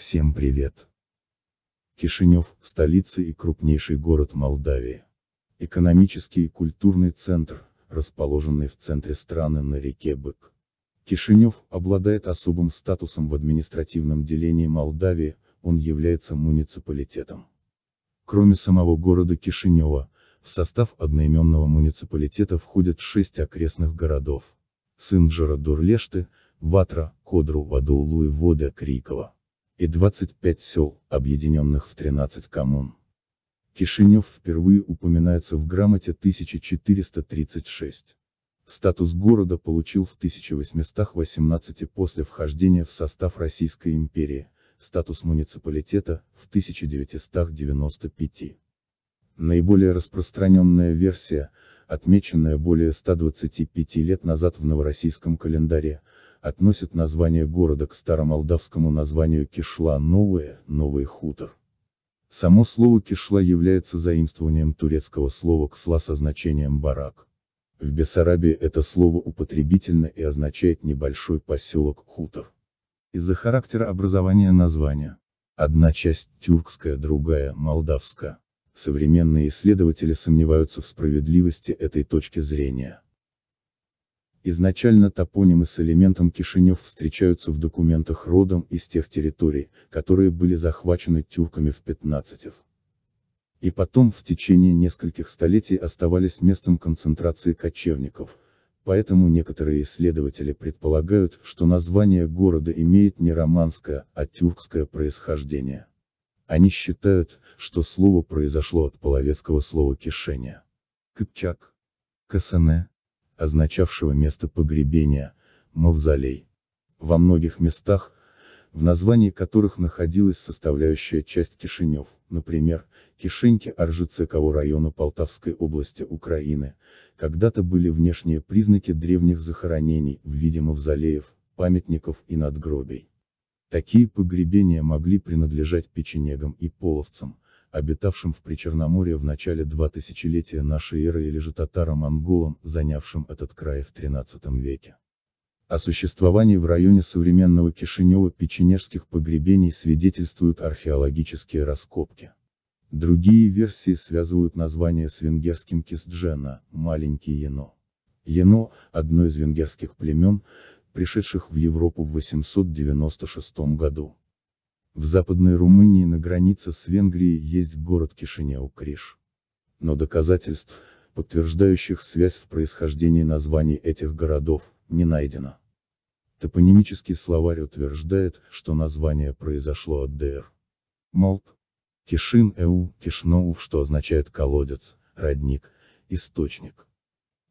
Всем привет! Кишинев – столица и крупнейший город Молдавии. Экономический и культурный центр, расположенный в центре страны на реке Бык. Кишинев обладает особым статусом в административном делении Молдавии, он является муниципалитетом. Кроме самого города Кишинева, в состав одноименного муниципалитета входят шесть окрестных городов. Сынджера Дурлешты, Ватра, Кодру, Вадоулу и Вода Крикова и 25 сел, объединенных в 13 коммун. Кишинев впервые упоминается в грамоте 1436. Статус города получил в 1818 после вхождения в состав Российской империи, статус муниципалитета в 1995. Наиболее распространенная версия, отмеченная более 125 лет назад в новороссийском календаре, относит название города к старомолдавскому названию Кишла Новое, Новый хутор. Само слово Кишла является заимствованием турецкого слова ксла со значением барак. В Бессарабии это слово употребительно и означает небольшой поселок хутор. Из-за характера образования названия. Одна часть тюркская, другая молдавская. Современные исследователи сомневаются в справедливости этой точки зрения. Изначально топонимы с элементом Кишинев встречаются в документах родом из тех территорий, которые были захвачены тюрками в 15 и потом в течение нескольких столетий оставались местом концентрации кочевников, поэтому некоторые исследователи предполагают, что название города имеет не романское, а тюркское происхождение. Они считают, что слово произошло от половецкого слова кишения. Кыпчак. Касане, означавшего место погребения, мавзолей. Во многих местах, в названии которых находилась составляющая часть Кишинев, например, Кишиньки Оржицекового района Полтавской области Украины, когда-то были внешние признаки древних захоронений в виде мавзолеев, памятников и надгробий. Такие погребения могли принадлежать печенегам и половцам, обитавшим в Причерноморье в начале два тысячелетия нашей эры или же татаро-монголам, занявшим этот край в XIII веке. О существовании в районе современного Кишинева печенежских погребений свидетельствуют археологические раскопки. Другие версии связывают название с венгерским кисджена, маленький Ено. Ено – одно из венгерских племен, пришедших в Европу в 896 году. В Западной Румынии на границе с Венгрией есть город Кишинеу-Криш. Но доказательств, подтверждающих связь в происхождении названий этих городов, не найдено. Топонимический словарь утверждает, что название произошло от ДР. Молт. Кишин Эу, Кишноу, что означает колодец, родник, источник.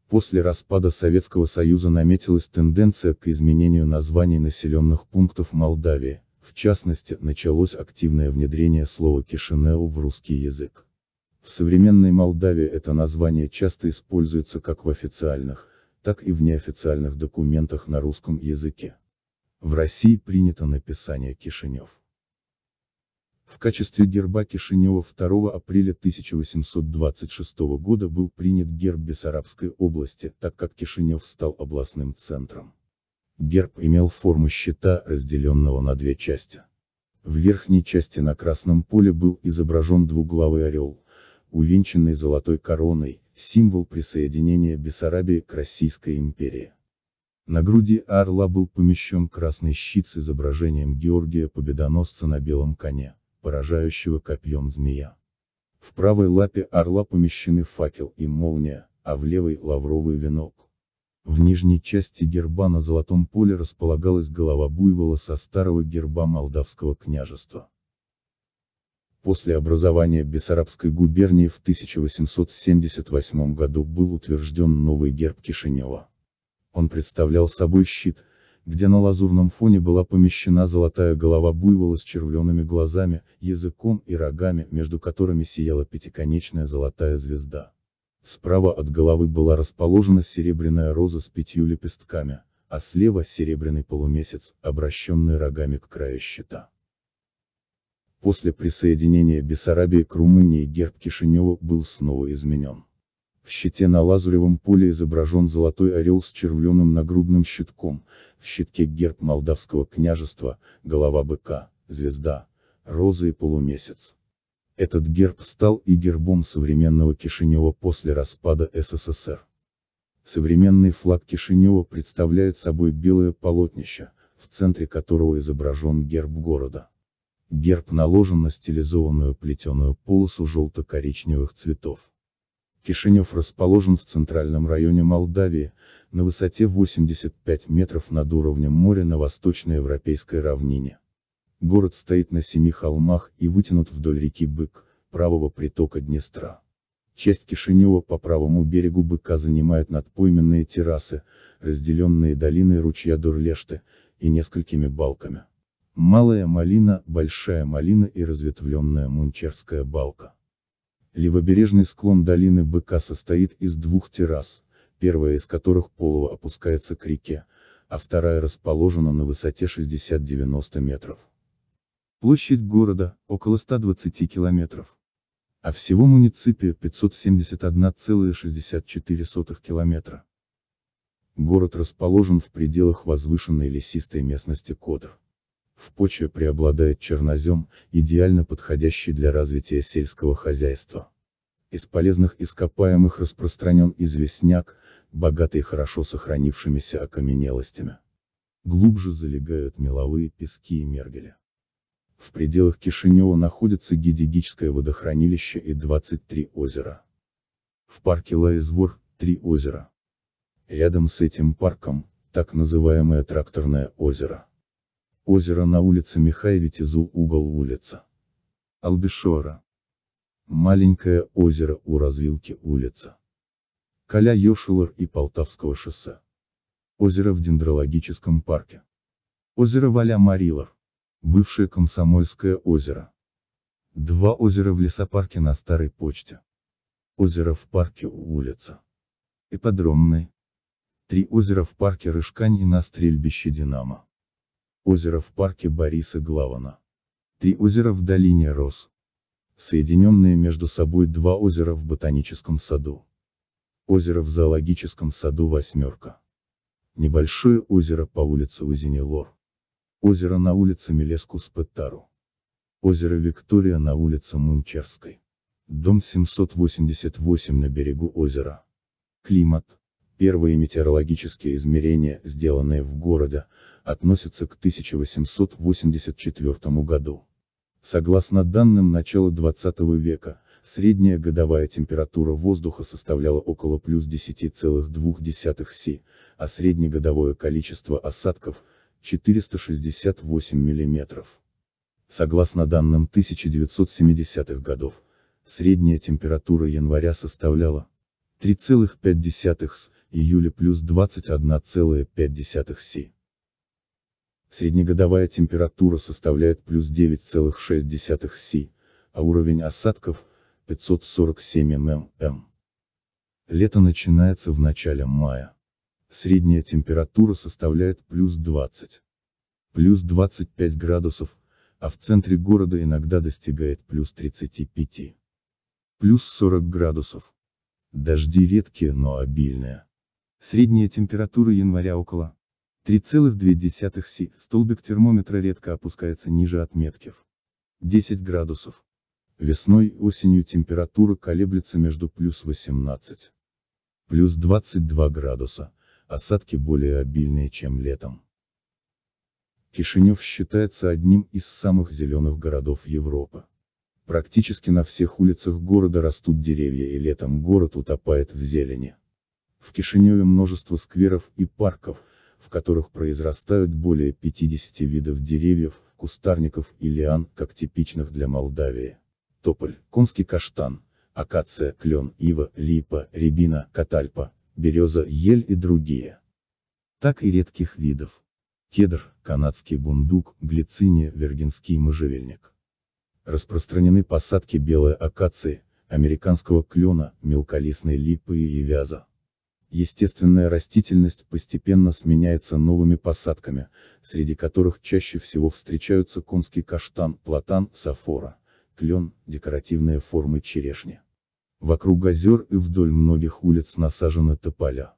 После распада Советского Союза наметилась тенденция к изменению названий населенных пунктов Молдавии, в частности, началось активное внедрение слова Кишинеу в русский язык. В современной Молдавии это название часто используется как в официальных, так и в неофициальных документах на русском языке. В России принято написание Кишинев. В качестве герба Кишинева 2 апреля 1826 года был принят герб Бессарабской области, так как Кишинев стал областным центром. Герб имел форму щита, разделенного на две части. В верхней части на красном поле был изображен двуглавый орел, увенчанный золотой короной, символ присоединения Бессарабии к Российской империи. На груди орла был помещен красный щит с изображением Георгия Победоносца на белом коне, поражающего копьем змея. В правой лапе орла помещены факел и молния, а в левой – лавровый венок. В нижней части герба на золотом поле располагалась голова буйвола со старого герба Молдавского княжества. После образования Бессарабской губернии в 1878 году был утвержден новый герб Кишинева. Он представлял собой щит, где на лазурном фоне была помещена золотая голова буйвола с червленными глазами, языком и рогами, между которыми сияла пятиконечная золотая звезда. Справа от головы была расположена серебряная роза с пятью лепестками, а слева серебряный полумесяц, обращенный рогами к краю щита. После присоединения Бессарабии к Румынии герб Кишинева был снова изменен. В щите на лазуревом поле изображен золотой орел с червленым нагрудным щитком, в щитке герб Молдавского княжества, голова быка, звезда, роза и полумесяц. Этот герб стал и гербом современного Кишинева после распада СССР. Современный флаг Кишинева представляет собой белое полотнище, в центре которого изображен герб города. Герб наложен на стилизованную плетеную полосу желто-коричневых цветов. Кишинев расположен в центральном районе Молдавии, на высоте 85 метров над уровнем моря на восточноевропейской равнине. Город стоит на семи холмах и вытянут вдоль реки Бык, правого притока Днестра. Часть Кишинева по правому берегу Быка занимает надпойменные террасы, разделенные долиной ручья Дурлешты, и несколькими балками. Малая малина, большая малина и разветвленная Мунчерская балка. Левобережный склон долины Быка состоит из двух террас, первая из которых полого опускается к реке, а вторая расположена на высоте 60-90 метров. Площадь города – около 120 километров. А всего муниципия 571,64 километра. Город расположен в пределах возвышенной лесистой местности Кодр. В почве преобладает чернозем, идеально подходящий для развития сельского хозяйства. Из полезных ископаемых распространен известняк, богатый хорошо сохранившимися окаменелостями. Глубже залегают меловые пески и мергели. В пределах Кишинева находится Гидигическое водохранилище и 23 озера. В парке Лаизвор – три озера. Рядом с этим парком, так называемое тракторное озеро. Озеро на улице Михаевитизу угол улица. Албишора. Маленькое озеро у развилки улица. Коля Йошилор и Полтавского шоссе. Озеро в дендрологическом парке. Озеро Валя Марилор. Бывшее Комсомольское озеро. Два озера в лесопарке на Старой почте. Озеро в парке у улица. Ипподромный. Три озера в парке Рыжкань и на стрельбище Динамо. Озеро в парке Бориса Главана. Три озера в долине Рос. Соединенные между собой два озера в ботаническом саду. Озеро в зоологическом саду Восьмерка. Небольшое озеро по улице Узинелор. Озеро на улице Мелескус-Петару. Озеро Виктория на улице Мунчерской. Дом 788 на берегу озера. Климат. Первые метеорологические измерения, сделанные в городе, относятся к 1884 году. Согласно данным начала 20 века, средняя годовая температура воздуха составляла около плюс 10,2 Си, а среднегодовое количество осадков – 468 мм. Согласно данным 1970-х годов, средняя температура января составляла 3,5 с, июля плюс 21,5 Си. Среднегодовая температура составляет плюс 9,6 Си, а уровень осадков – 547 мм. Лето начинается в начале мая. Средняя температура составляет плюс 20. Плюс 25 градусов, а в центре города иногда достигает плюс 35. Плюс 40 градусов. Дожди редкие, но обильные. Средняя температура января около 3,2 Си, столбик термометра редко опускается ниже отметки в 10 градусов. Весной, осенью температура колеблется между плюс 18, плюс 22 градуса, осадки более обильные, чем летом. Кишинев считается одним из самых зеленых городов Европы. Практически на всех улицах города растут деревья и летом город утопает в зелени. В Кишиневе множество скверов и парков, в которых произрастают более 50 видов деревьев, кустарников и лиан, как типичных для Молдавии. Тополь, конский каштан, акация, клен, ива, липа, рябина, катальпа, береза, ель и другие. Так и редких видов. Кедр, канадский бундук, глициния, вергинский можжевельник. Распространены посадки белой акации, американского клена, мелколистной липы и вяза. Естественная растительность постепенно сменяется новыми посадками, среди которых чаще всего встречаются конский каштан, платан, сафора, клен, декоративные формы черешни. Вокруг озер и вдоль многих улиц насажены тополя.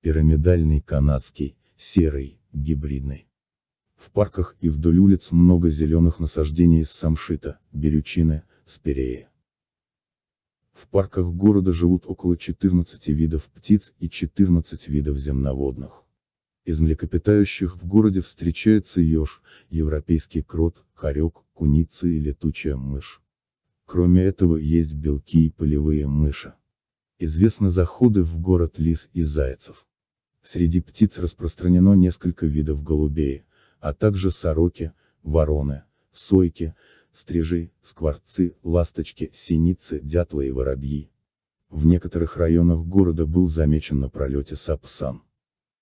Пирамидальный канадский, серый, гибридный. В парках и вдоль улиц много зеленых насаждений из самшита, берючины, спиреи. В парках города живут около 14 видов птиц и 14 видов земноводных. Из млекопитающих в городе встречается еж, европейский крот, хорек, куница и летучая мышь. Кроме этого есть белки и полевые мыши. Известны заходы в город лис и зайцев. Среди птиц распространено несколько видов голубей, а также сороки, вороны, сойки, стрижи, скворцы, ласточки, синицы, дятлы и воробьи. В некоторых районах города был замечен на пролете сапсан.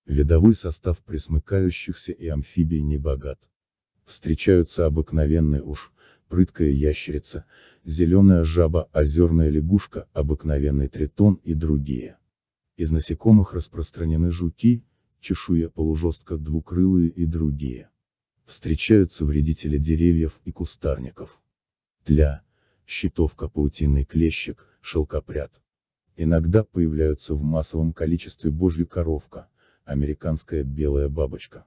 Видовой состав пресмыкающихся и амфибий не богат. Встречаются обыкновенный уж, прыткая ящерица, зеленая жаба, озерная лягушка, обыкновенный тритон и другие. Из насекомых распространены жуки, чешуя полужестка двукрылые и другие. Встречаются вредители деревьев и кустарников. Тля, щитовка паутинный клещик, шелкопряд. Иногда появляются в массовом количестве божья коровка, американская белая бабочка.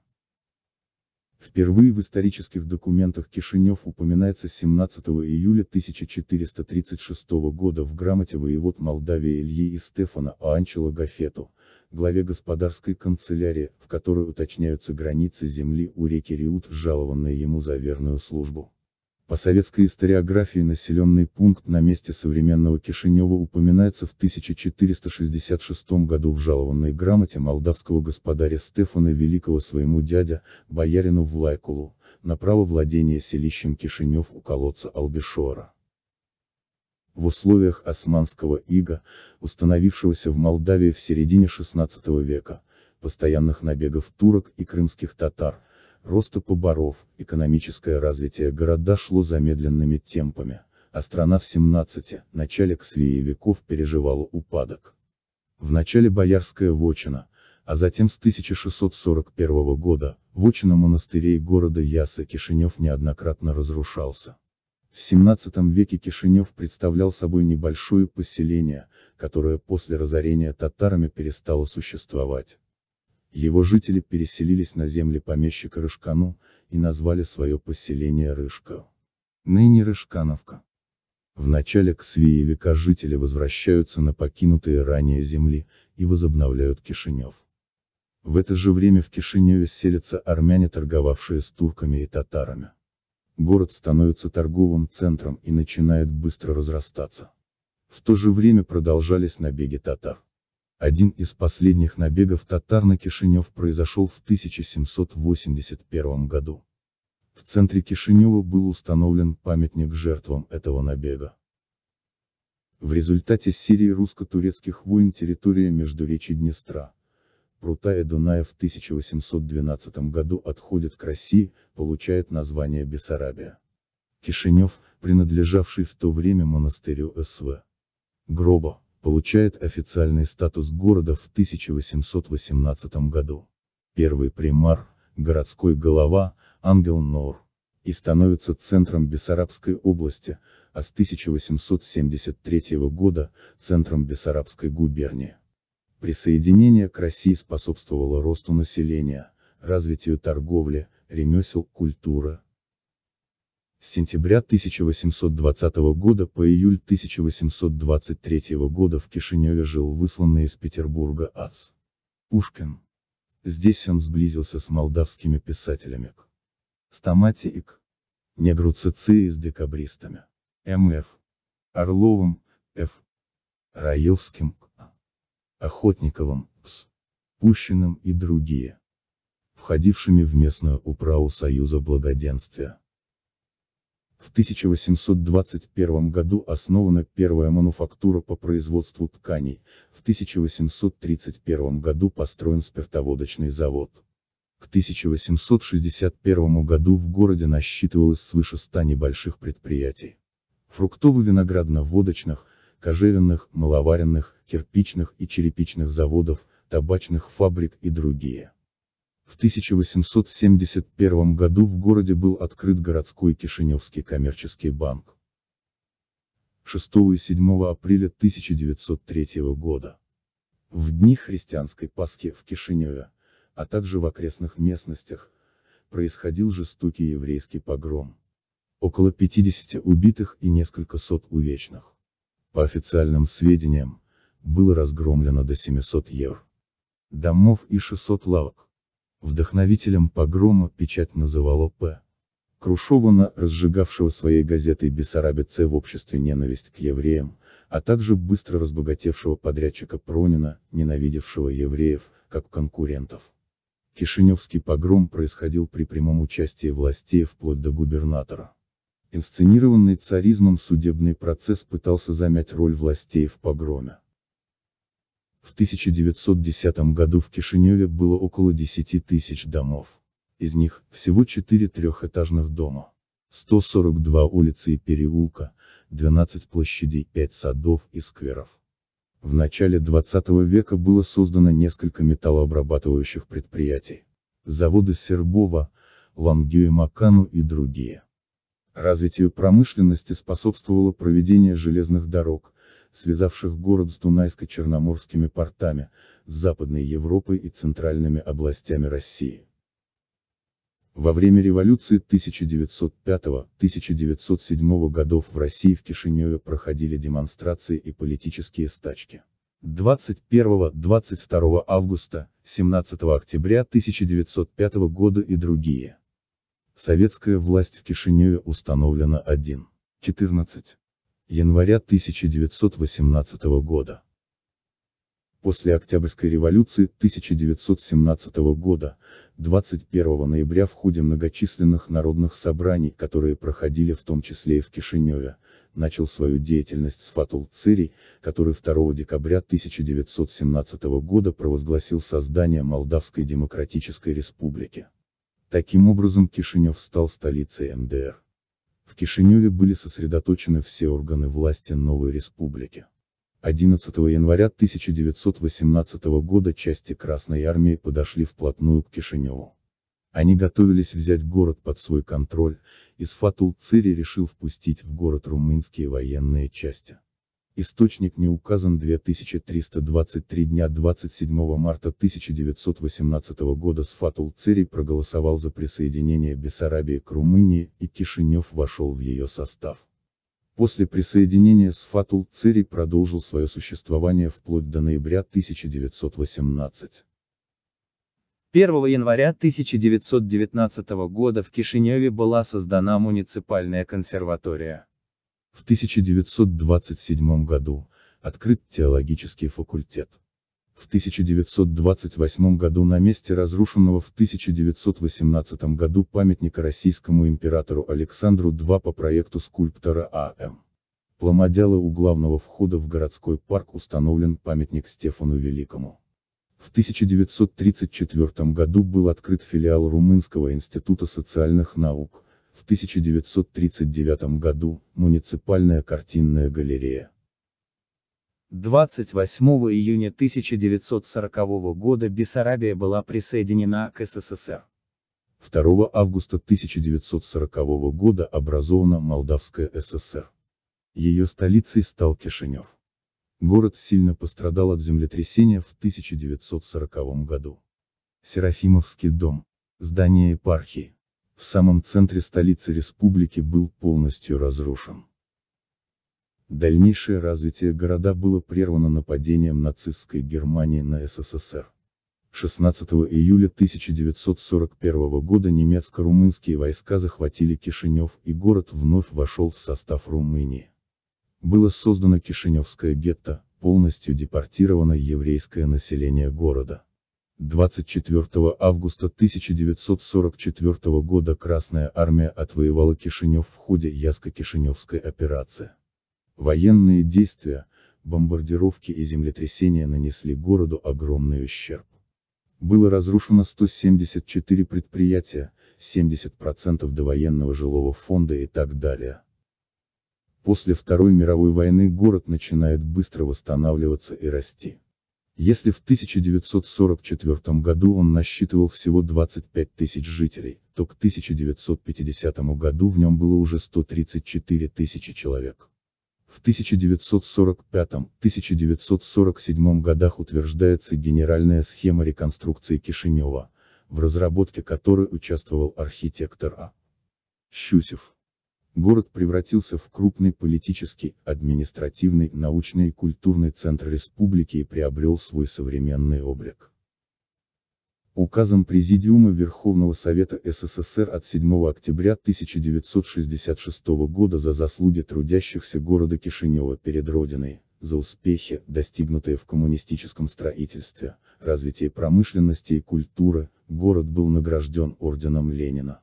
Впервые в исторических документах Кишинев упоминается 17 июля 1436 года в грамоте воевод Молдавии Ильи и Стефана Анчела Гафету, главе господарской канцелярии, в которой уточняются границы земли у реки Риут, жалованные ему за верную службу. По советской историографии населенный пункт на месте современного Кишинева упоминается в 1466 году в жалованной грамоте молдавского господаря Стефана Великого своему дядя, боярину Влайкулу, на право владения селищем Кишинев у колодца Албишора. В условиях османского ига, установившегося в Молдавии в середине XVI века, постоянных набегов турок и крымских татар, роста поборов, экономическое развитие города шло замедленными темпами, а страна в 17, начале ксвии веков переживала упадок. В начале Боярская вотчина, а затем с 1641 года, вотчина монастырей города Ясы Кишинев неоднократно разрушался. В 17 веке Кишинев представлял собой небольшое поселение, которое после разорения татарами перестало существовать. Его жители переселились на земли помещика Рыжкану, и назвали свое поселение Рыжка. Ныне Рыжкановка. В начале Ксвии века жители возвращаются на покинутые ранее земли, и возобновляют Кишинев. В это же время в Кишиневе селятся армяне, торговавшие с турками и татарами. Город становится торговым центром и начинает быстро разрастаться. В то же время продолжались набеги татар. Один из последних набегов татар на Кишинев произошел в 1781 году. В центре Кишинева был установлен памятник жертвам этого набега. В результате серии русско-турецких войн территория между речи Днестра, Прута и Дуная в 1812 году отходит к России, получает название Бессарабия. Кишинев, принадлежавший в то время монастырю СВ. Гроба, получает официальный статус города в 1818 году. Первый примар, городской голова, Ангел Нор, и становится центром Бессарабской области, а с 1873 года – центром Бессарабской губернии. Присоединение к России способствовало росту населения, развитию торговли, ремесел, культуры, с сентября 1820 года по июль 1823 года в Кишиневе жил высланный из Петербурга Ац. Пушкин. Здесь он сблизился с молдавскими писателями К. Стамати и К. Негру с декабристами. М.Ф. Орловым, Ф. Раевским, К. Охотниковым, С. Пущиным и другие. Входившими в местную управу Союза Благоденствия. В 1821 году основана первая мануфактура по производству тканей, в 1831 году построен спиртоводочный завод. К 1861 году в городе насчитывалось свыше 100 небольших предприятий. Фруктово-виноградно-водочных, кожевенных, маловаренных, кирпичных и черепичных заводов, табачных фабрик и другие. В 1871 году в городе был открыт городской Кишиневский коммерческий банк. 6 и 7 апреля 1903 года. В дни христианской Пасхи в Кишиневе, а также в окрестных местностях, происходил жестокий еврейский погром. Около 50 убитых и несколько сот увечных. По официальным сведениям, было разгромлено до 700 евро. Домов и 600 лавок. Вдохновителем погрома печать называла П. Крушована, разжигавшего своей газетой Бессарабице в обществе ненависть к евреям, а также быстро разбогатевшего подрядчика Пронина, ненавидевшего евреев, как конкурентов. Кишиневский погром происходил при прямом участии властей вплоть до губернатора. Инсценированный царизмом судебный процесс пытался замять роль властей в погроме. В 1910 году в Кишиневе было около 10 тысяч домов. Из них, всего 4 трехэтажных дома. 142 улицы и переулка, 12 площадей, 5 садов и скверов. В начале 20 века было создано несколько металлообрабатывающих предприятий. Заводы Сербова, Лангю и Макану и другие. Развитию промышленности способствовало проведение железных дорог, связавших город с Дунайско-Черноморскими портами, с Западной Европой и центральными областями России. Во время революции 1905-1907 годов в России в Кишиневе проходили демонстрации и политические стачки. 21-22 августа, 17 октября 1905 года и другие. Советская власть в Кишиневе установлена 1. 14 января 1918 года. После Октябрьской революции 1917 года, 21 ноября в ходе многочисленных народных собраний, которые проходили в том числе и в Кишиневе, начал свою деятельность Сфатул Цирий, который 2 декабря 1917 года провозгласил создание Молдавской Демократической Республики. Таким образом Кишинев стал столицей МДР. В Кишиневе были сосредоточены все органы власти новой республики. 11 января 1918 года части Красной Армии подошли вплотную к Кишиневу. Они готовились взять город под свой контроль, и Сфатул Цири решил впустить в город румынские военные части. Источник не указан 2323 дня 27 марта 1918 года Сфатул Цири проголосовал за присоединение Бессарабии к Румынии, и Кишинев вошел в ее состав. После присоединения Сфатул Цирий продолжил свое существование вплоть до ноября 1918. 1 января 1919 года в Кишиневе была создана муниципальная консерватория. В 1927 году открыт теологический факультет. В 1928 году на месте разрушенного в 1918 году памятника российскому императору Александру II по проекту скульптора А.М. Пломодяла у главного входа в городской парк установлен памятник Стефану Великому. В 1934 году был открыт филиал Румынского института социальных наук, в 1939 году – муниципальная картинная галерея. 28 июня 1940 года Бессарабия была присоединена к СССР. 2 августа 1940 года образована Молдавская ССР. Ее столицей стал Кишинев. Город сильно пострадал от землетрясения в 1940 году. Серафимовский дом, здание епархии, в самом центре столицы республики был полностью разрушен. Дальнейшее развитие города было прервано нападением нацистской Германии на СССР. 16 июля 1941 года немецко-румынские войска захватили Кишинев и город вновь вошел в состав Румынии. Было создано Кишиневское гетто, полностью депортировано еврейское население города. 24 августа 1944 года Красная Армия отвоевала Кишинев в ходе Яско-Кишиневской операции. Военные действия, бомбардировки и землетрясения нанесли городу огромный ущерб. Было разрушено 174 предприятия, 70% довоенного жилого фонда и так далее. После Второй мировой войны город начинает быстро восстанавливаться и расти. Если в 1944 году он насчитывал всего 25 тысяч жителей, то к 1950 году в нем было уже 134 тысячи человек. В 1945-1947 годах утверждается генеральная схема реконструкции Кишинева, в разработке которой участвовал архитектор А. Щусев. Город превратился в крупный политический, административный, научный и культурный центр республики и приобрел свой современный облик. Указом Президиума Верховного Совета СССР от 7 октября 1966 года за заслуги трудящихся города Кишинева перед Родиной, за успехи, достигнутые в коммунистическом строительстве, развитии промышленности и культуры, город был награжден орденом Ленина.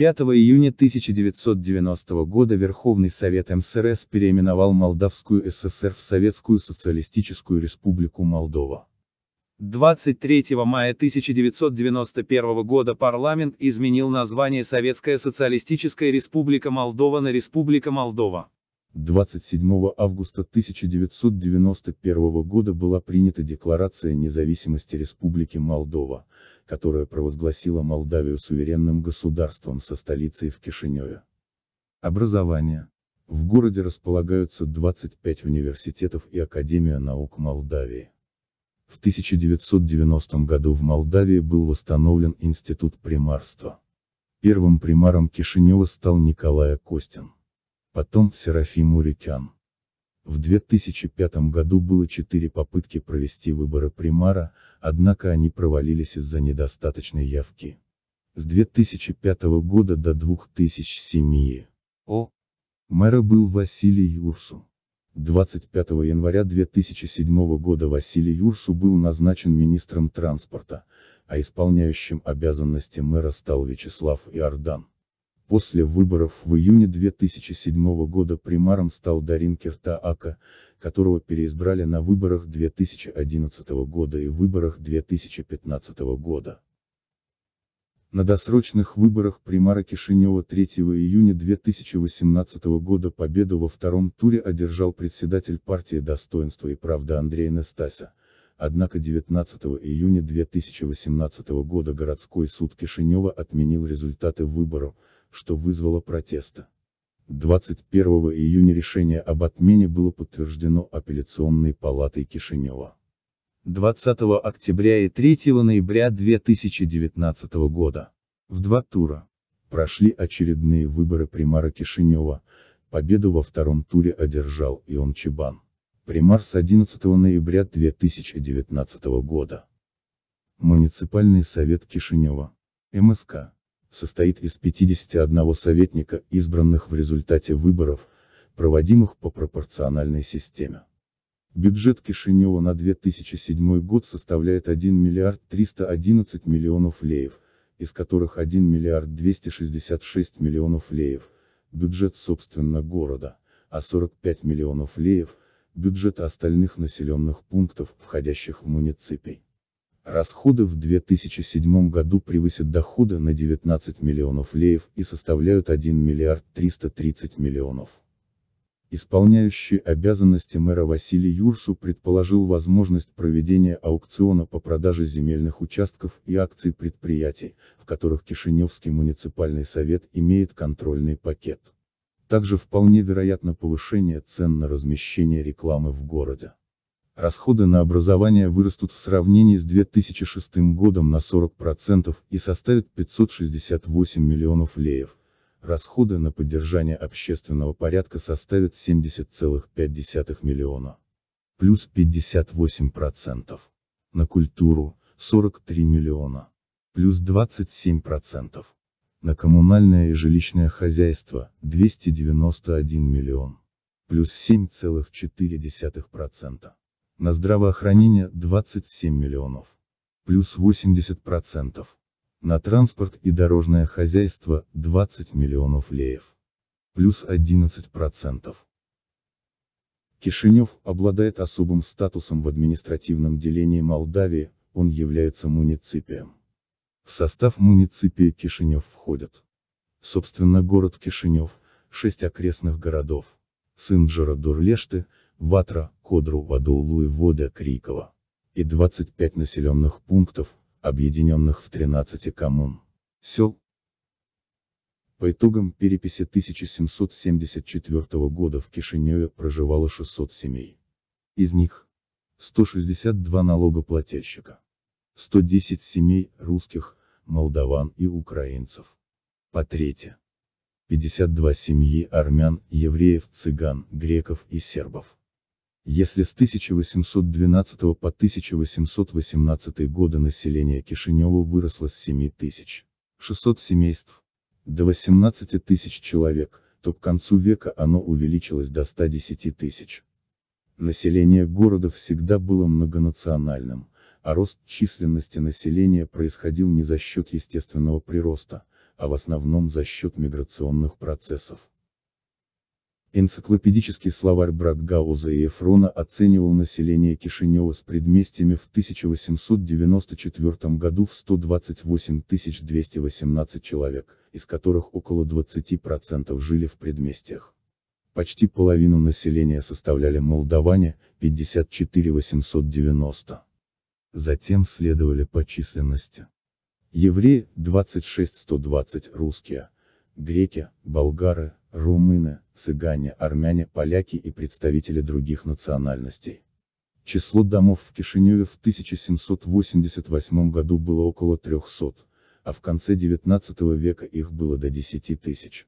5 июня 1990 года Верховный Совет МСРС переименовал Молдавскую ССР в Советскую Социалистическую Республику Молдова. 23 мая 1991 года парламент изменил название Советская Социалистическая Республика Молдова на Республика Молдова. 27 августа 1991 года была принята Декларация независимости Республики Молдова, которая провозгласила Молдавию суверенным государством со столицей в Кишиневе. Образование. В городе располагаются 25 университетов и Академия наук Молдавии. В 1990 году в Молдавии был восстановлен Институт примарства. Первым примаром Кишинева стал Николай Костин потом Серафим Мурикян. В 2005 году было четыре попытки провести выборы примара, однако они провалились из-за недостаточной явки. С 2005 года до 2007 О. Мэра был Василий Юрсу. 25 января 2007 года Василий Юрсу был назначен министром транспорта, а исполняющим обязанности мэра стал Вячеслав Иордан. После выборов в июне 2007 года примаром стал Дарин Киртаака, которого переизбрали на выборах 2011 года и выборах 2015 года. На досрочных выборах примара Кишинева 3 июня 2018 года победу во втором туре одержал председатель партии Достоинства и Правда Андрей Нестася, однако 19 июня 2018 года городской суд Кишинева отменил результаты выборов, что вызвало протесты. 21 июня решение об отмене было подтверждено апелляционной палатой Кишинева. 20 октября и 3 ноября 2019 года. В два тура. Прошли очередные выборы примара Кишинева, победу во втором туре одержал Ион Чебан. Примар с 11 ноября 2019 года. Муниципальный совет Кишинева. МСК состоит из 51 советника, избранных в результате выборов, проводимых по пропорциональной системе. Бюджет Кишинева на 2007 год составляет 1 миллиард 311 миллионов леев, из которых 1 миллиард 266 миллионов леев – бюджет собственно города, а 45 миллионов леев – бюджет остальных населенных пунктов, входящих в муниципий. Расходы в 2007 году превысят доходы на 19 миллионов леев и составляют 1 миллиард 330 миллионов. Исполняющий обязанности мэра Василий Юрсу предположил возможность проведения аукциона по продаже земельных участков и акций предприятий, в которых Кишиневский муниципальный совет имеет контрольный пакет. Также вполне вероятно повышение цен на размещение рекламы в городе. Расходы на образование вырастут в сравнении с 2006 годом на 40% и составят 568 миллионов леев. Расходы на поддержание общественного порядка составят 70,5 миллиона. Плюс 58%. На культуру – 43 миллиона. Плюс 27%. На коммунальное и жилищное хозяйство – 291 миллион. Плюс 7,4% на здравоохранение 27 миллионов, плюс 80%, на транспорт и дорожное хозяйство 20 миллионов леев, плюс 11%. Кишинев обладает особым статусом в административном делении Молдавии, он является муниципием. В состав муниципия Кишинев входят, собственно город Кишинев, 6 окрестных городов, Сынджера Дурлешты, Ватра, Кодру, Вадоулу и Вода Крикова. И 25 населенных пунктов, объединенных в 13 коммун. Сел. По итогам переписи 1774 года в Кишиневе проживало 600 семей. Из них 162 налогоплательщика, 110 семей русских, молдаван и украинцев. По третье. 52 семьи армян, евреев, цыган, греков и сербов. Если с 1812 по 1818 годы население Кишинева выросло с 7600 семейств до 18 тысяч человек, то к концу века оно увеличилось до 110 тысяч. Население города всегда было многонациональным, а рост численности населения происходил не за счет естественного прироста, а в основном за счет миграционных процессов. Энциклопедический словарь Братгауза и Эфрона оценивал население Кишинева с предместьями в 1894 году в 128 218 человек, из которых около 20% жили в предместьях. Почти половину населения составляли молдаване, 54 890. Затем следовали по численности. Евреи, 26 120 русские, греки, болгары, румыны, цыгане, армяне, поляки и представители других национальностей. Число домов в Кишиневе в 1788 году было около 300, а в конце 19 века их было до 10 тысяч.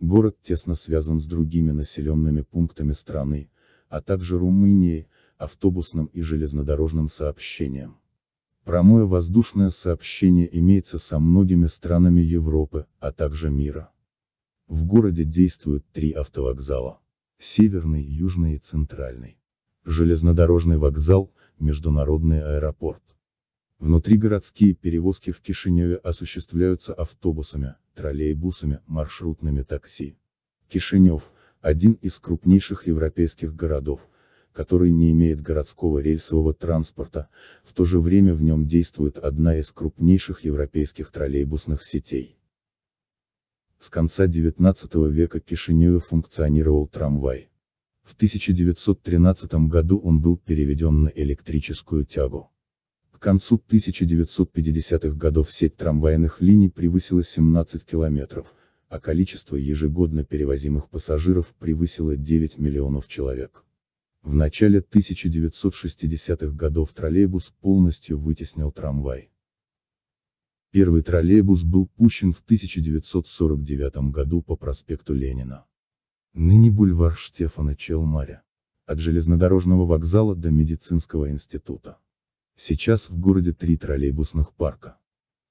Город тесно связан с другими населенными пунктами страны, а также Румынией, автобусным и железнодорожным сообщением. Прямое воздушное сообщение имеется со многими странами Европы, а также мира. В городе действуют три автовокзала. Северный, Южный и Центральный. Железнодорожный вокзал, Международный аэропорт. Внутригородские перевозки в Кишиневе осуществляются автобусами, троллейбусами, маршрутными такси. Кишинев – один из крупнейших европейских городов, который не имеет городского рельсового транспорта, в то же время в нем действует одна из крупнейших европейских троллейбусных сетей. С конца XIX века Кишиневе функционировал трамвай. В 1913 году он был переведен на электрическую тягу. К концу 1950-х годов сеть трамвайных линий превысила 17 километров, а количество ежегодно перевозимых пассажиров превысило 9 миллионов человек. В начале 1960-х годов троллейбус полностью вытеснил трамвай. Первый троллейбус был пущен в 1949 году по проспекту Ленина. Ныне бульвар Штефана Челмаря. От железнодорожного вокзала до медицинского института. Сейчас в городе три троллейбусных парка.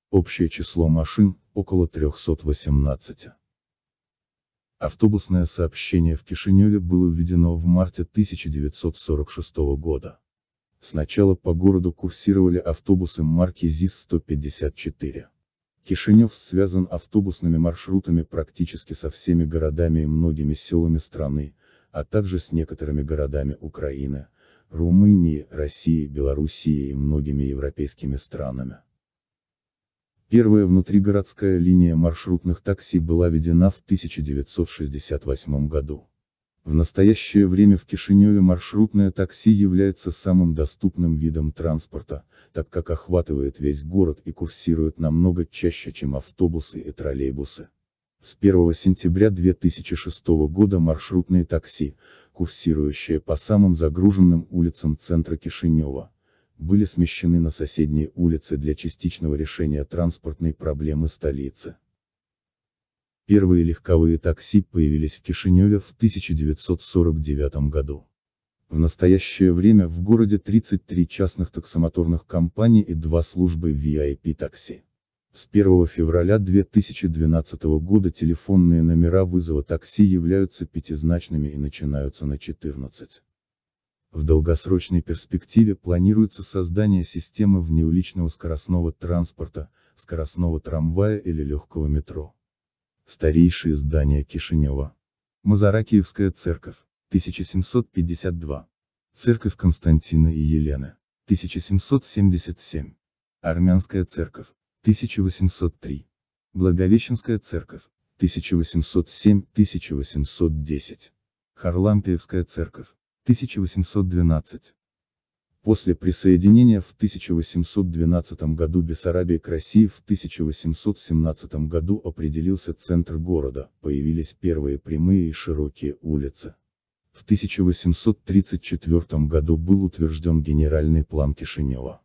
Общее число машин – около 318. Автобусное сообщение в Кишиневе было введено в марте 1946 года. Сначала по городу курсировали автобусы марки ЗИС-154. Кишинев связан автобусными маршрутами практически со всеми городами и многими селами страны, а также с некоторыми городами Украины, Румынии, России, Белоруссии и многими европейскими странами. Первая внутригородская линия маршрутных такси была введена в 1968 году. В настоящее время в Кишиневе маршрутное такси является самым доступным видом транспорта, так как охватывает весь город и курсирует намного чаще, чем автобусы и троллейбусы. С 1 сентября 2006 года маршрутные такси, курсирующие по самым загруженным улицам центра Кишинева, были смещены на соседние улицы для частичного решения транспортной проблемы столицы. Первые легковые такси появились в Кишиневе в 1949 году. В настоящее время в городе 33 частных таксомоторных компаний и два службы VIP-такси. С 1 февраля 2012 года телефонные номера вызова такси являются пятизначными и начинаются на 14. В долгосрочной перспективе планируется создание системы внеуличного скоростного транспорта, скоростного трамвая или легкого метро. Старейшие здания Кишинева. Мазаракиевская церковь, 1752. Церковь Константина и Елены, 1777. Армянская церковь, 1803. Благовещенская церковь, 1807-1810. Харлампиевская церковь, 1812. После присоединения в 1812 году Бессарабии к России в 1817 году определился центр города, появились первые прямые и широкие улицы. В 1834 году был утвержден генеральный план Кишинева.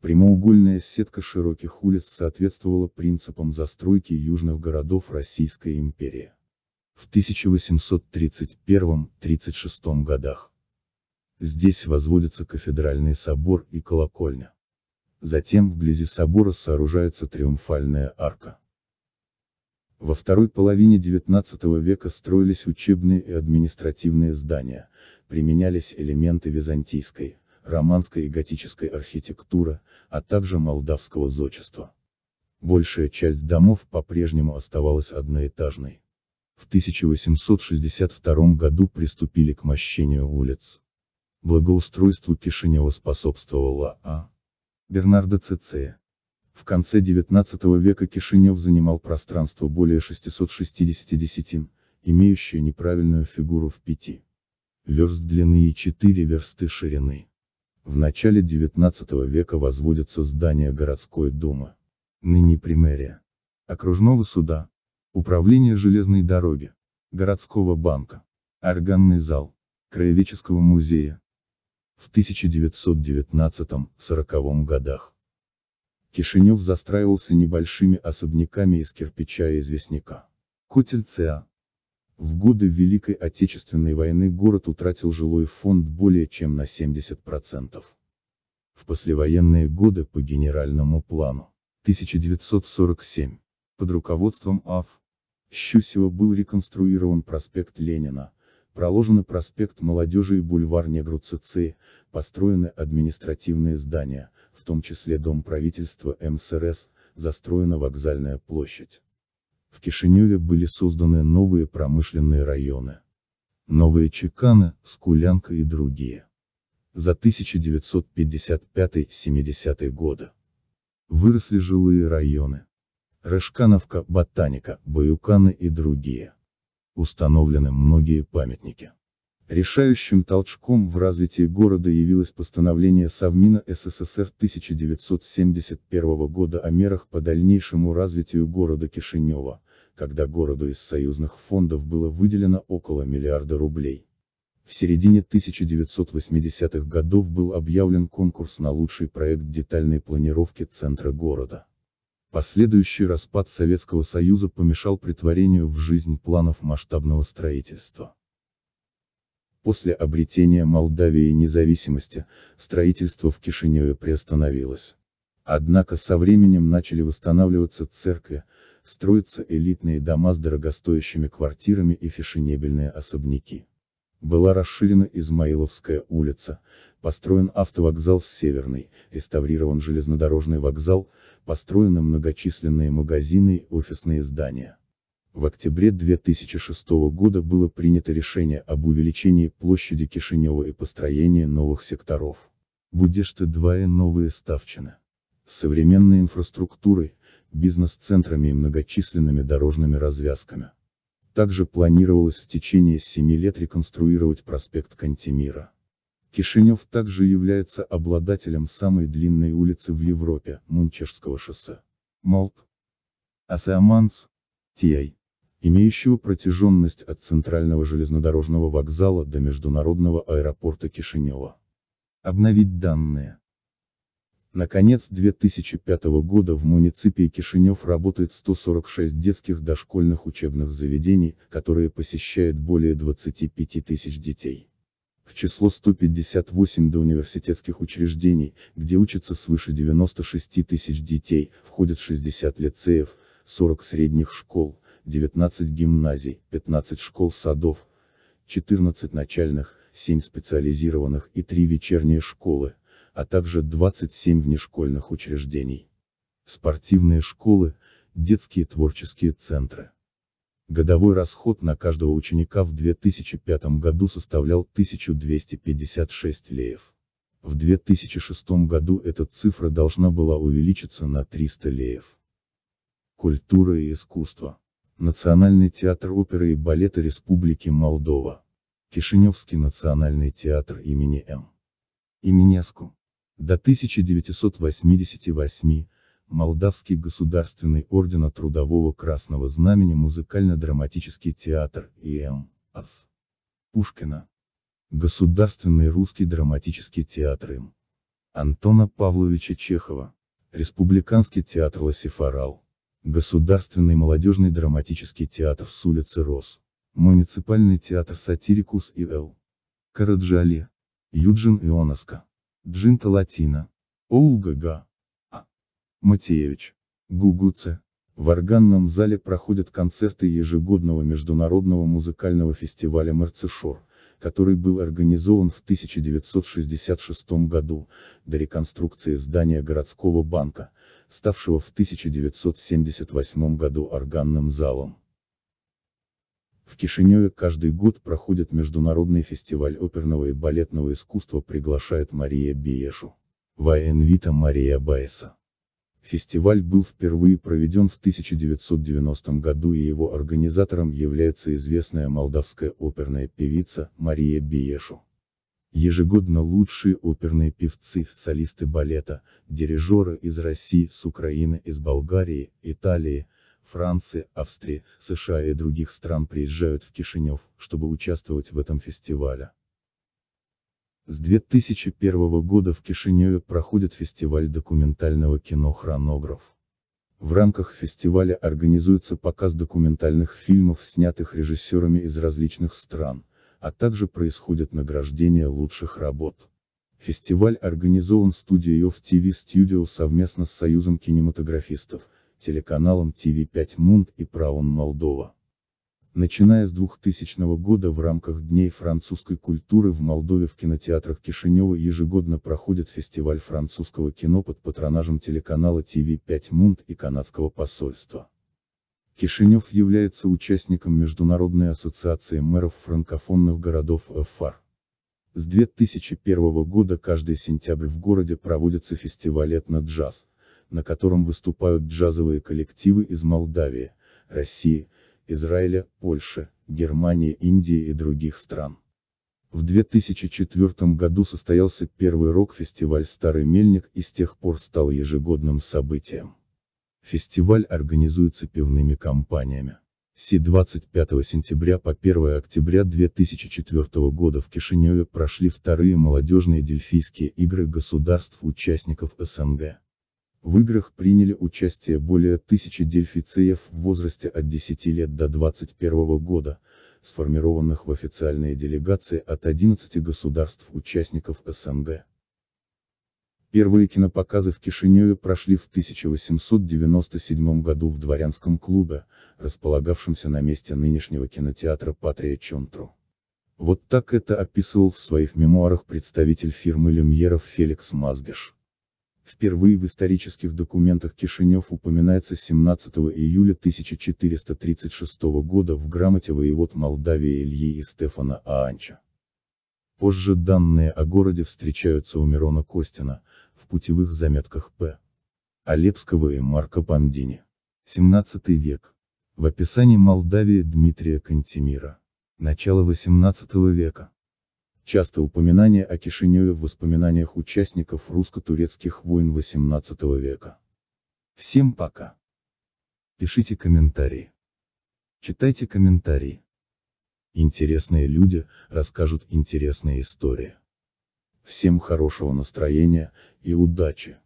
Прямоугольная сетка широких улиц соответствовала принципам застройки южных городов Российской империи. В 1831-36 годах. Здесь возводится кафедральный собор и колокольня. Затем вблизи собора сооружается триумфальная арка. Во второй половине XIX века строились учебные и административные здания, применялись элементы византийской, романской и готической архитектуры, а также молдавского зодчества. Большая часть домов по-прежнему оставалась одноэтажной. В 1862 году приступили к мощению улиц. Благоустройству Кишинева способствовала А. Бернардо Цицея. В конце XIX века Кишинев занимал пространство более 660 десятин, имеющее неправильную фигуру в пяти верст длины и 4 версты ширины. В начале XIX века возводятся здания городской думы. Ныне примерия. Окружного суда. Управление железной дороги. Городского банка. Органный зал. Краеведческого музея. В 1919-40 годах. Кишинев застраивался небольшими особняками из кирпича и известняка. Котельца. В годы Великой Отечественной войны город утратил жилой фонд более чем на 70%. В послевоенные годы по генеральному плану, 1947, под руководством АФ, Щусева был реконструирован проспект Ленина, проложены проспект Молодежи и бульвар Негру построены административные здания, в том числе Дом правительства МСРС, застроена вокзальная площадь. В Кишиневе были созданы новые промышленные районы. Новые Чеканы, Скулянка и другие. За 1955-70 годы. Выросли жилые районы. Рыжкановка, Ботаника, Баюканы и другие. Установлены многие памятники. Решающим толчком в развитии города явилось постановление Совмина СССР 1971 года о мерах по дальнейшему развитию города Кишинева, когда городу из союзных фондов было выделено около миллиарда рублей. В середине 1980-х годов был объявлен конкурс на лучший проект детальной планировки центра города. Последующий распад Советского Союза помешал притворению в жизнь планов масштабного строительства. После обретения Молдавии независимости, строительство в Кишиневе приостановилось. Однако со временем начали восстанавливаться церкви, строятся элитные дома с дорогостоящими квартирами и фешенебельные особняки. Была расширена Измаиловская улица, построен автовокзал с Северной, реставрирован железнодорожный вокзал, построены многочисленные магазины и офисные здания. В октябре 2006 года было принято решение об увеличении площади Кишинева и построении новых секторов. Будешты-2 и новые Ставчины. С современной инфраструктурой, бизнес-центрами и многочисленными дорожными развязками. Также планировалось в течение 7 лет реконструировать проспект Кантемира. Кишинев также является обладателем самой длинной улицы в Европе, Мунчешского шоссе. Молк. Асеаманс. Тиай имеющего протяженность от центрального железнодорожного вокзала до международного аэропорта Кишинева. Обновить данные. Наконец 2005 года в муниципии Кишинев работает 146 детских дошкольных учебных заведений, которые посещают более 25 тысяч детей. В число 158 доуниверситетских учреждений, где учатся свыше 96 тысяч детей, входят 60 лицеев, 40 средних школ, 19 гимназий, 15 школ-садов, 14 начальных, 7 специализированных и 3 вечерние школы, а также 27 внешкольных учреждений. Спортивные школы, детские творческие центры. Годовой расход на каждого ученика в 2005 году составлял 1256 леев. В 2006 году эта цифра должна была увеличиться на 300 леев. Культура и искусство. Национальный театр оперы и балета Республики Молдова. Кишиневский национальный театр имени М. Именеску. До 1988 Молдавский государственный ордена Трудового Красного Знамени Музыкально-драматический театр И.М. Ас. Пушкина. Государственный русский драматический театр Им. Антона Павловича Чехова. Республиканский театр Лосифорал. Государственный молодежный драматический театр с улицы Рос. Муниципальный театр Сатирикус и Л. Караджале. Юджин Ионовска. Джинта Латина. Олга А. Матеевич. Гугуце. В органном зале проходят концерты ежегодного международного музыкального фестиваля Мерцешор, который был организован в 1966 году, до реконструкции здания городского банка, ставшего в 1978 году органным залом. В Кишиневе каждый год проходит международный фестиваль оперного и балетного искусства приглашает Мария Биешу. Ваенвита Мария Байеса. Фестиваль был впервые проведен в 1990 году и его организатором является известная молдавская оперная певица Мария Биешу. Ежегодно лучшие оперные певцы, солисты балета, дирижеры из России, с Украины, из Болгарии, Италии, Франции, Австрии, США и других стран приезжают в Кишинев, чтобы участвовать в этом фестивале. С 2001 года в Кишиневе проходит фестиваль документального кино «Хронограф». В рамках фестиваля организуется показ документальных фильмов, снятых режиссерами из различных стран, а также происходит награждение лучших работ. Фестиваль организован студией of TV Studio совместно с Союзом кинематографистов, телеканалом TV5 Мунд и Праун Молдова. Начиная с 2000 года в рамках Дней французской культуры в Молдове в кинотеатрах Кишинева ежегодно проходит фестиваль французского кино под патронажем телеканала TV5 Мунд и канадского посольства. Кишинев является участником Международной ассоциации мэров франкофонных городов ФАР. С 2001 года каждый сентябрь в городе проводится фестиваль «Этно-джаз», на котором выступают джазовые коллективы из Молдавии, России, Израиля, Польши, Германии, Индии и других стран. В 2004 году состоялся первый рок-фестиваль «Старый мельник» и с тех пор стал ежегодным событием. Фестиваль организуется пивными компаниями. С 25 сентября по 1 октября 2004 года в Кишиневе прошли вторые молодежные дельфийские игры государств-участников СНГ. В играх приняли участие более тысячи дельфицеев в возрасте от 10 лет до 21 года, сформированных в официальные делегации от 11 государств-участников СНГ. Первые кинопоказы в Кишиневе прошли в 1897 году в дворянском клубе, располагавшемся на месте нынешнего кинотеатра Патрия Чонтру. Вот так это описывал в своих мемуарах представитель фирмы Люмьеров Феликс Мазгеш. Впервые в исторических документах Кишинев упоминается 17 июля 1436 года в грамоте воевод Молдавии Ильи и Стефана Аанча. Позже данные о городе встречаются у Мирона Костина, в путевых заметках П. Олепского и Марка Пандини. 17 век. В описании Молдавии Дмитрия Кантемира. Начало 18 века. Часто упоминание о Кишиневе в воспоминаниях участников русско-турецких войн XVIII века. Всем пока. Пишите комментарии. Читайте комментарии. Интересные люди расскажут интересные истории. Всем хорошего настроения и удачи!